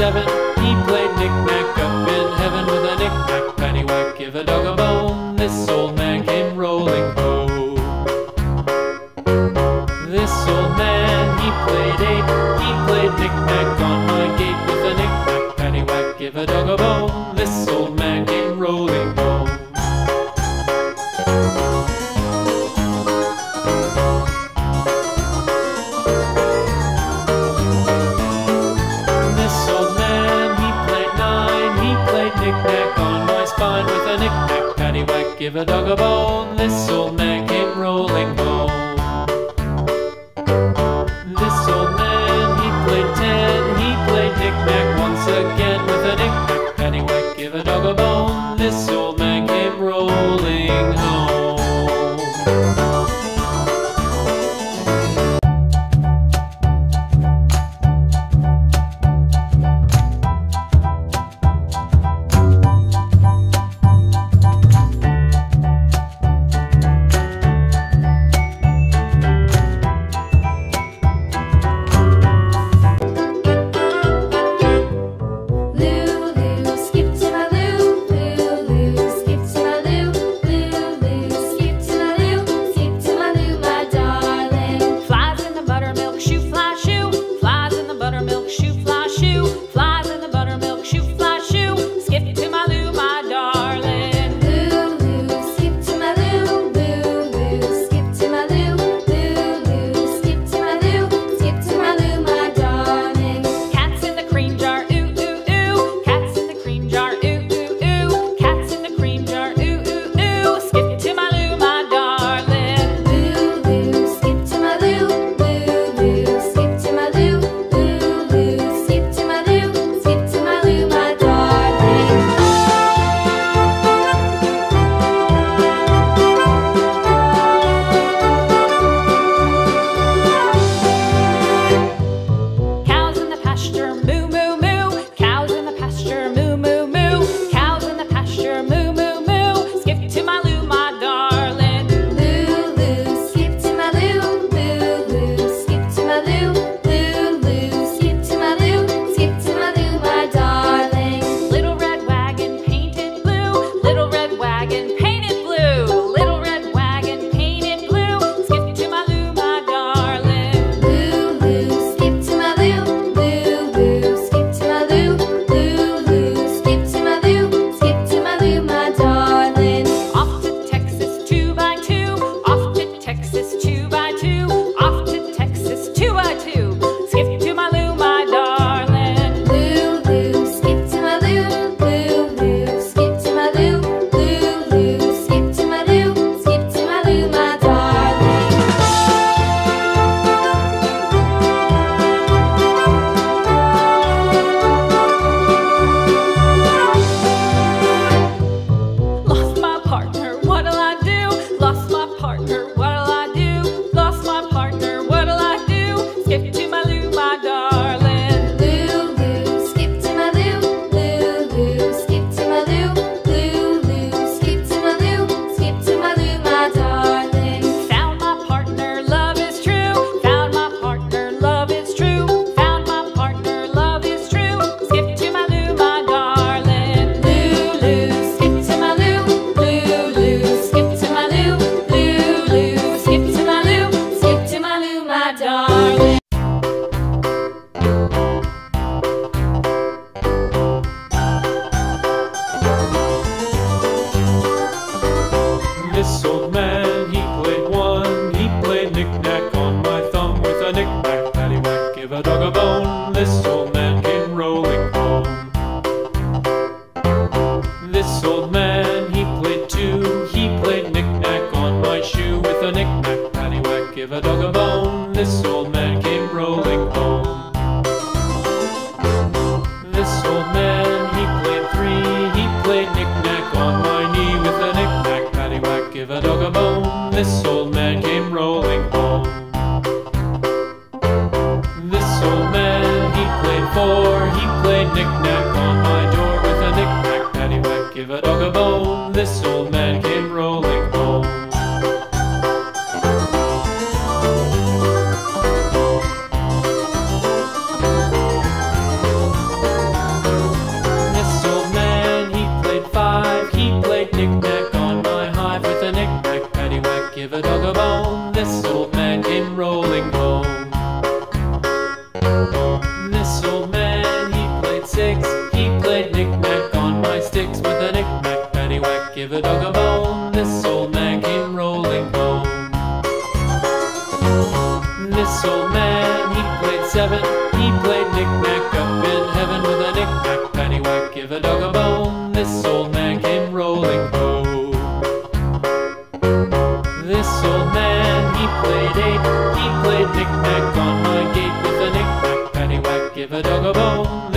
seven. body whack, give a dog a bone. This old man came rolling home. This old man, he played ten, he played knick-knack once again. this old man. Give a dog a bone. Paddywhack,